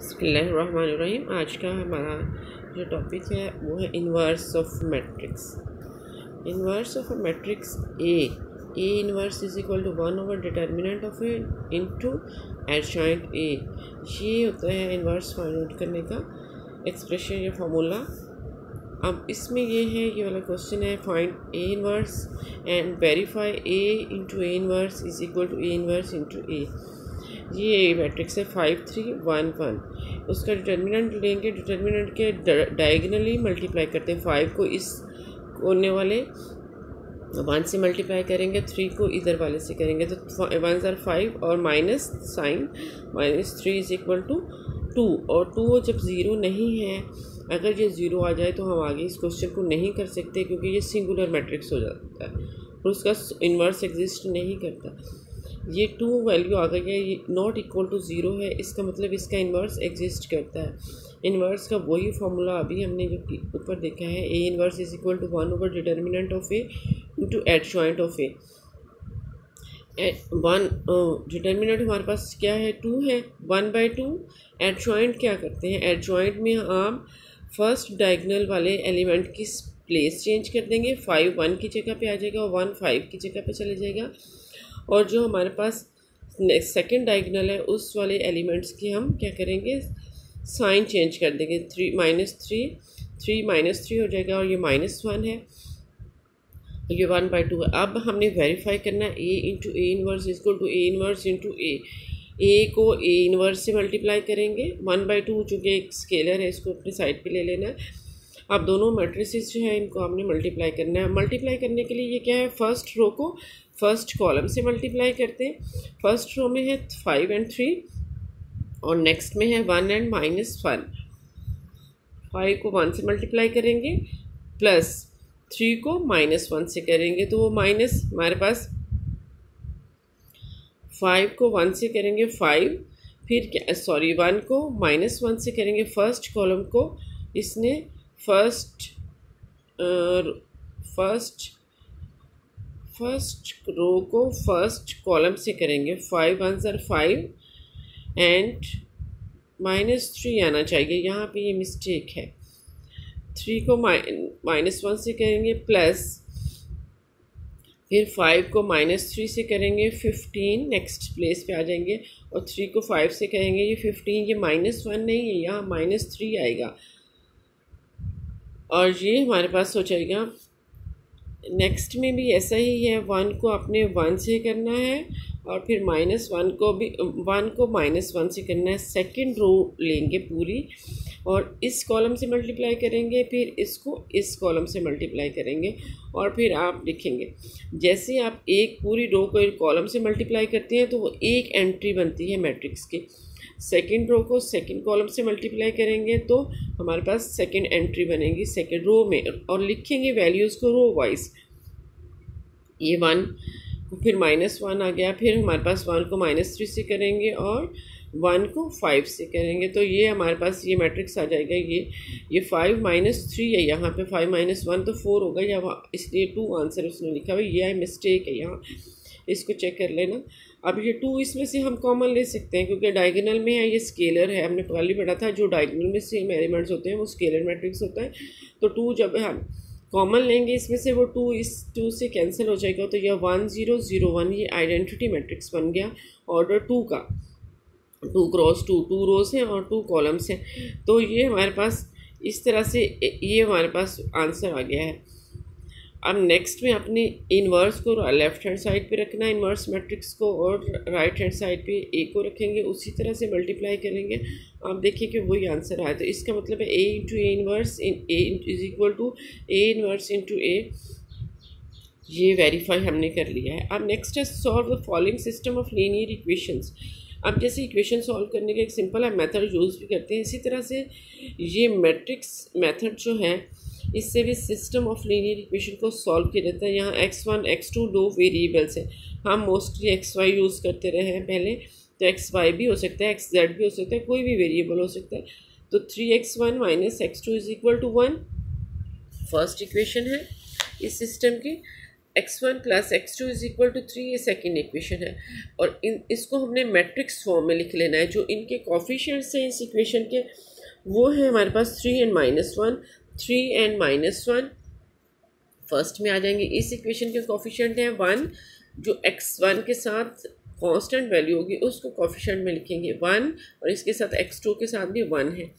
बसमीम आज का हमारा जो टॉपिक है, वो है inverse of matrix inverse of matrix A A inverse is equal to one over determinant of A into adjoint A ये होता है इन्वर्स फाइंड आउट करने का एक्सप्रेशन या फार्मूला अब इसमें ये है, ये वाला क्वेश्चन है find A inverse and verify A into A inverse is equal to A inverse into A ये मैट्रिक्स है फाइव थ्री वन वन उसका डिटर्मिनेंट लेंगे डिटर्मिनेंट के डायगनली मल्टीप्लाई करते हैं फाइव को इस कोने वाले वन से मल्टीप्लाई करेंगे थ्री को इधर वाले से करेंगे. तो वन ज़ार फाइव और minus sign minus three is equal to two और टू जब ज़ीरो नहीं है, अगर ये ज़ीरो आ जाए तो हम आगे इस क्वेश्चन को नहीं कर सकते क्योंकि ये सिंगुलर मैट्रिक्स हो जाता है और उसका इन्वर्स एग्जिस्ट नहीं करता. ये टू वैल्यू आ गई है, ये नॉट इक्वल टू ज़ीरो है, इसका मतलब इसका इन्वर्स एग्जिस्ट करता है। इन्वर्स का वही फार्मूला अभी हमने जो ऊपर देखा है A inverse is equal to one over determinant of A into adjoint of A one determinant हमारे पास क्या है? टू है one by two adjoint क्या करते हैं? एट जॉइंट में हम फ़र्स्ट डायगनल वाले एलिमेंट की प्लेस चेंज कर देंगे फाइव वन की जगह पे आ जाएगा और वन फाइव की जगह पे चले जाएगा। और जो हमारे पास सेकेंड डाइगनल है, उस वाले एलिमेंट्स की हम क्या करेंगे? साइन चेंज कर देंगे। Three minus three three minus three हो जाएगा और ये माइनस वन है। ये वन बाई टू है। अब हमने वेरीफाई करना है। A into A inverse is equal to A inverse into A A को ए इनवर्स से मल्टीप्लाई करेंगे। वन बाई टू चूँकि एक स्केलर है, इसको अपने साइड पे ले लेना है। अब दोनों मैट्रिसेस जो है, इनको हमने मल्टीप्लाई करना है। मल्टीप्लाई करने के लिए ये क्या है? फ़र्स्ट रो को फ़र्स्ट कॉलम से मल्टीप्लाई करते हैं। फ़र्स्ट रो में है फाइव एंड थ्री और नेक्स्ट में है one and minus one five को वन से मल्टीप्लाई करेंगे प्लस थ्री को माइनस वन से करेंगे। तो वो माइनस हमारे पास फाइव को वन से करेंगे फाइव फिर क्या सॉरी वन को माइनस वन से करेंगे फ़र्स्ट कॉलम को। इसने फ़र्स्ट फ़र्स्ट फ़र्स्ट रो को फ़र्स्ट कॉलम से करेंगे। फाइव वन ज़र फाइव एंड माइनस थ्री आना चाहिए। यहाँ पे ये मिस्टेक है। थ्री को माइनस वन से करेंगे प्लस फिर फाइव को माइनस थ्री से करेंगे फिफ्टीन नेक्स्ट प्लेस पे आ जाएँगे। और थ्री को फाइव से करेंगे ये फिफ्टीन ये माइनस वन नहीं है, यहाँ माइनस थ्री आएगा। और ये हमारे पास हो जाएगा नेक्स्ट में भी ऐसा ही है वन को आपने वन से करना है और फिर माइनस वन को भी वन को माइनस वन से करना है। सेकंड रो लेंगे पूरी और इस कॉलम से मल्टीप्लाई करेंगे, फिर इसको इस कॉलम से मल्टीप्लाई करेंगे और फिर आप लिखेंगे। जैसे आप एक पूरी रो को एक कॉलम से मल्टीप्लाई करते हैं तो वो एक एंट्री बनती है मैट्रिक्स की। सेकेंड रो को सेकेंड कॉलम से मल्टीप्लाई करेंगे तो हमारे पास सेकेंड एंट्री बनेगी सेकेंड रो में और लिखेंगे वैल्यूज़ को रो वाइज ये वन फिर माइनस वन आ गया, फिर हमारे पास वन को माइनस थ्री से करेंगे और वन को फाइव से करेंगे। तो ये हमारे पास ये मैट्रिक्स आ जाएगा, ये ये फाइव माइनस थ्री है, यहाँ पे फाइव माइनस वन तो फोर होगा या इसलिए टू आंसर उसने लिखा हुआ ये मिस्टेक है, यहाँ इसको चेक कर लेना। अब ये टू इसमें से हम कॉमन ले सकते हैं, क्योंकि डायगनल में है, ये स्केलर है। हमने पहले पढ़ा था, जो डायगनल में सेम एलिमेंट्स होते हैं, वो स्केलर मैट्रिक्स होता है। तो टू जब हम कॉमन लेंगे, इसमें से वो टू इस टू से कैंसिल हो जाएगा तो यह वन ज़ीरो ज़ीरो वन ये आइडेंटिटी मैट्रिक्स बन गया ऑर्डर टू का। Two cross two two rows हैं और टू कॉलम्स हैं। तो ये हमारे पास इस तरह से, ये हमारे पास आंसर आ गया है। अब नेक्स्ट में अपनी इन्वर्स को लेफ़्ट हैंड साइड पे रखना इन्वर्स मैट्रिक्स को और राइट हैंड साइड पे ए को रखेंगे, उसी तरह से मल्टीप्लाई करेंगे। आप देखिए कि वही आंसर आया। तो इसका मतलब है A into A inverse in A is equal to A inverse into A ये वेरीफाई हमने कर लिया है। अब नेक्स्ट है solve the following system of linear equations अब जैसे इक्वेशन सॉल्व करने का एक सिंपल है मेथड यूज़ भी करते हैं। इसी तरह से ये मैट्रिक्स मेथड जो है इससे भी सिस्टम ऑफ़ लीनियर इक्वेशन को सॉल्व किया जाता है। यहाँ एक्स वन एक्स टू दो वेरिएबल्स हैं। हम मोस्टली एक्स वाई यूज़ करते रहे हैं पहले। तो एक्स वाई भी हो सकता है एक्स जेड भी हो सकता है, कोई भी वेरिएबल हो सकता है। तो three x one minus x two is equal to one first equation है इस सिस्टम की। X one plus x two is equal to three ये सेकेंड इक्वेशन है। और इन, इसको हमने मैट्रिक्स फॉर्म में लिख लेना है, जो इनके कॉफिशेंट्स हैं इस इक्वेशन के। वो है हमारे पास three and minus one three and minus one. First में आ जाएँगे इस इक्वेशन के कॉफिशेंट हैं वन, जो एक्स वन के साथ कांस्टेंट वैल्यू होगी, उसको कॉफिशेंट में लिखेंगे वन, और इसके साथ एक्स टू के साथ भी वन है।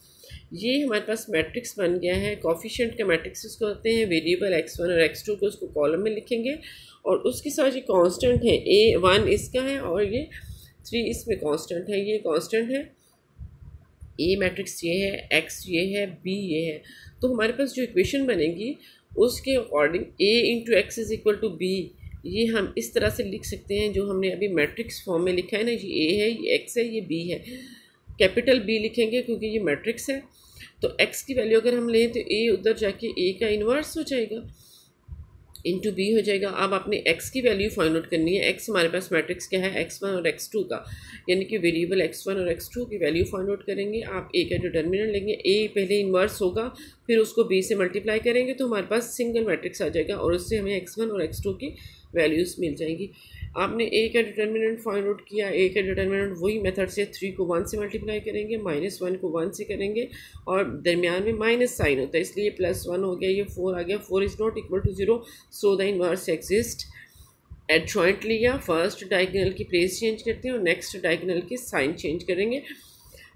ये हमारे पास मैट्रिक्स बन गया है। कॉफिशेंट का मैट्रिक्स उसको होते हैं वेरिएबल एक्स वन और एक्स टू को उसको कॉलम में लिखेंगे, और उसके साथ ये कांस्टेंट है। ए वन इसका है और ये थ्री इसमें कांस्टेंट है। ये कांस्टेंट है। ए मैट्रिक्स ये है एक्स ये है बी ये है। तो हमारे पास जो इक्वेशन बनेगी, उसके according A into x is equal to B ये हम इस तरह से लिख सकते हैं जो हमने अभी मैट्रिक्स फॉर्म में लिखा है ना, ये ए है, ये एक्स है, ये बी है। कैपिटल बी लिखेंगे क्योंकि ये मैट्रिक्स है। तो एक्स की वैल्यू अगर हम लें तो ए उधर जाके ए का इन्वर्स हो जाएगा। इंटू बी हो जाएगा। अब आपने एक्स की वैल्यू फाइंड आउट करनी है। एक्स हमारे पास मैट्रिक्स क्या है? एक्स वन और एक्स टू का। यानी कि वेरिएबल एक्स वन और एक्स टू की वैल्यू फाइंड आउट करेंगे। आप ए का डिटर्मिनेंट लेंगे। ए पहले इन्वर्स होगा, फिर उसको बी से मल्टीप्लाई करेंगे तो हमारे पास सिंगल मैट्रिक्स आ जाएगा और उससे हमें एक्स वन और एक्स टू की वैल्यूज़ मिल जाएँगी। आपने ए का डिटर्मिनेंट फाइंड आउट किया ए का डिटर्मिनेंट वही मेथड से थ्री को वन से मल्टीप्लाई करेंगे माइनस वन को वन से करेंगे और दरमियान में माइनस साइन होता है। इसलिए प्लस वन हो गया, ये फोर आ गया। Four is not equal to zero so the inverse exist at joint लिया फ़र्स्ट डायगनल की प्लेस चेंज करते हैं और नेक्स्ट डायगनल की साइन चेंज करेंगे।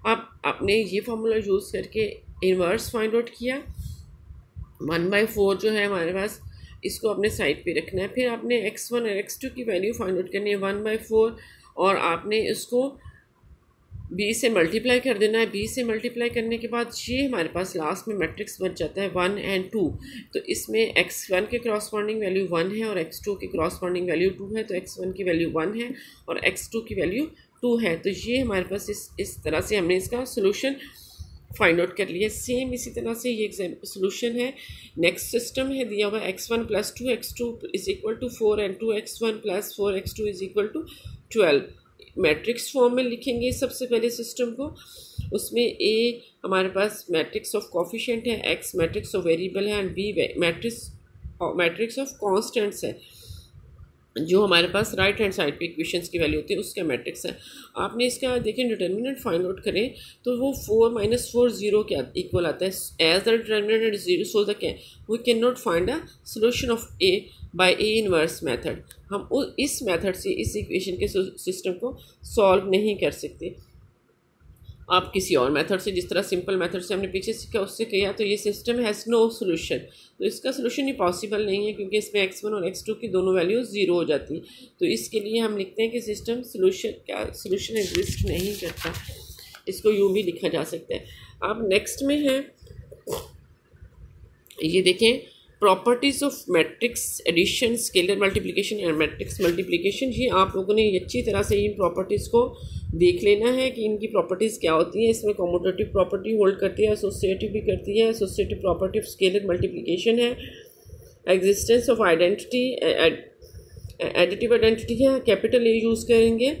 अब आपने ये फार्मूला यूज़ करके इन्वर्स फाइंड आउट किया। वन बाई फोर जो है हमारे पास इसको अपने साइड पे रखना है। फिर आपने एक्स वन और एक्स टू की वैल्यू फाइंड आउट करनी है। वन बाई फोर और आपने इसको बी से मल्टीप्लाई कर देना है। बी से मल्टीप्लाई करने के बाद ये हमारे पास लास्ट में मैट्रिक्स बच जाता है वन एंड टू तो इसमें एक्स वन के क्रॉसपॉन्डिंग वैल्यू वन है और एक्स टू की क्रॉसपॉन्डिंग वैल्यू टू है। तो एक्स वन की वैल्यू वन है और एक्स टू की वैल्यू टू है। तो ये हमारे पास इस इस तरह से हमने इसका सोल्यूशन फाइंड आउट कर लिया। सेम इसी तरह से ये एग्ज़ाम सोल्यूशन है। नेक्स्ट सिस्टम है, दिया हुआ x one plus two x two is equal to four and two x one plus four x two is equal to twelve matrix form में लिखेंगे सबसे पहले सिस्टम को। उसमें ए हमारे पास मैट्रिक्स ऑफ़ कॉफिशेंट है एक्स मैट्रिक्स ऑफ़ वेरिएबल है and B matrix matrix of constants है। जो हमारे पास राइट हैंड साइड पे इक्वेशंस की वैल्यू होती है, उसका मैट्रिक्स है। आपने इसका देखें डिटर्मिनेंट फाइंड आउट करें तो वो फोर माइनस फोर ज़ीरो के इक्वल आता है। As the determinant zero so the can we can not find a solution of A by A inverse method हम इस मेथड से, इस इक्वेशन के सिस्टम को सॉल्व नहीं कर सकते। आप किसी और मेथड से, जिस तरह सिंपल मेथड से हमने पीछे सीखा, उससे किया तो ये सिस्टम हैज़ नो सोल्यूशन। तो इसका सोल्यूशन ही पॉसिबल नहीं है, क्योंकि इसमें एक्स वन और एक्स टू की दोनों वैल्यूज़ ज़ीरो हो जाती है। तो इसके लिए हम लिखते हैं कि सिस्टम सोल्यूशन, क्या सोल्यूशन एग्जिस्ट नहीं करता, इसको यूँ भी लिखा जा सकता है। आप नेक्स्ट में हैं, ये देखें properties of matrix addition scalar multiplication and matrix multiplication ये आप लोगों ने अच्छी तरह से इन प्रॉपर्टीज़ को देख लेना है कि इनकी प्रॉपर्टीज़ क्या होती हैं। इसमें कॉमोडेटिव प्रॉपर्टी होल्ड करती है एसोसिएटिव भी करती है। Associative property of scalar multiplication है। Existence of identity additive identity है। कैपिटल ए यूज़ करेंगे।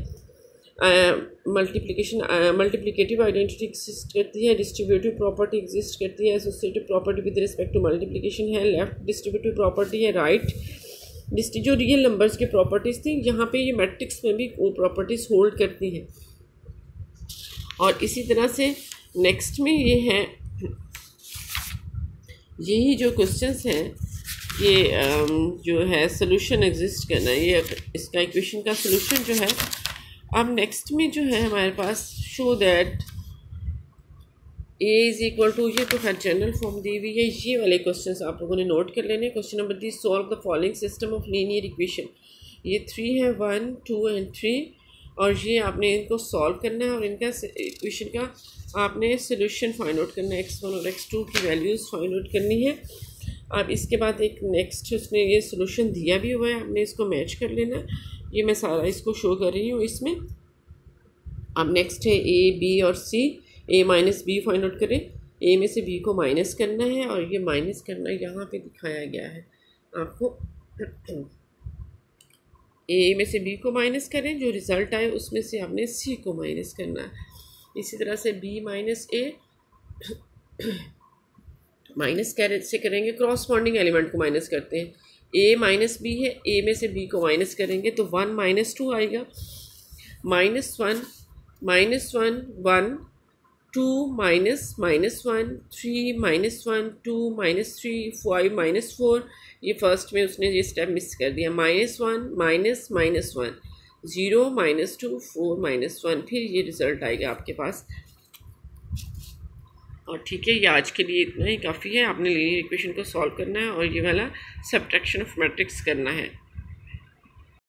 मल्टीप्लिकेशन मल्टीप्लिकेटिव आइडेंटिटी एग्जिस्ट करती है डिस्ट्रीब्यूटिव प्रॉपर्टी एग्जिस्ट करती है associative property with respect to multiplication है लेफ़्ट डिस्ट्रीब्यूटिव प्रॉपर्टी है राइट right. जो रियल नंबर्स की प्रॉपर्टीज़ थी, यहाँ पे ये मैट्रिक्स में भी वो प्रॉपर्टीज़ होल्ड करती हैं और इसी तरह से नेक्स्ट में ये है, यही जो क्वेश्चंस हैं, ये जो है सोल्यूशन एग्जिस्ट करना, ये इसका इक्वेशन का सोल्यूशन जो है अब नेक्स्ट में जो है हमारे पास show that A is equal to ये तो खैर जनरल फॉर्म दी हुई है, ये वाले क्वेश्चन आप लोगों ने नोट कर लेने। Question number the solve the following system of linear equation ये थ्री है वन टू एंड थ्री और ये आपने इनको सॉल्व करना है और इनका इक्वेशन का आपने सोल्यूशन फाइंड आउट करना है। एक्स वन और एक्स टू की वैल्यूज़ फाइंड आउट करनी है। अब इसके बाद एक नेक्स्ट उसने ये सोल्यूशन दिया भी हुआ है, आपने इसको मैच कर लेना ये मैं सारा इसको शो कर रही हूँ इसमें। अब नेक्स्ट है ए बी और C A minus B find out करें। ए में से बी को माइनस करना है और ये माइनस करना यहाँ पे दिखाया गया है। आपको ए में से बी को माइनस करें। जो रिज़ल्ट आए उसमें से आपने सी को माइनस करना है। इसी तरह से बी माइनस ए माइनस कैरे से करेंगे। क्रॉसपॉन्डिंग एलिमेंट को माइनस करते हैं। ए माइनस बी है ए में से बी को माइनस करेंगे तो वन माइनस टू आएगा। Minus one minus one one two minus minus one three minus one two minus three five minus four ये फ़र्स्ट में उसने ये स्टेप मिस कर दिया। Minus one minus minus one zero minus two four minus one फिर ये result आएगा आपके पास। और ठीक है, ये आज के लिए इतना ही, काफ़ी है। आपने लीनियर इक्वेशन को सॉल्व करना है और ये वाला सब्ट्रैक्शन ऑफ़ मैट्रिक्स करना है।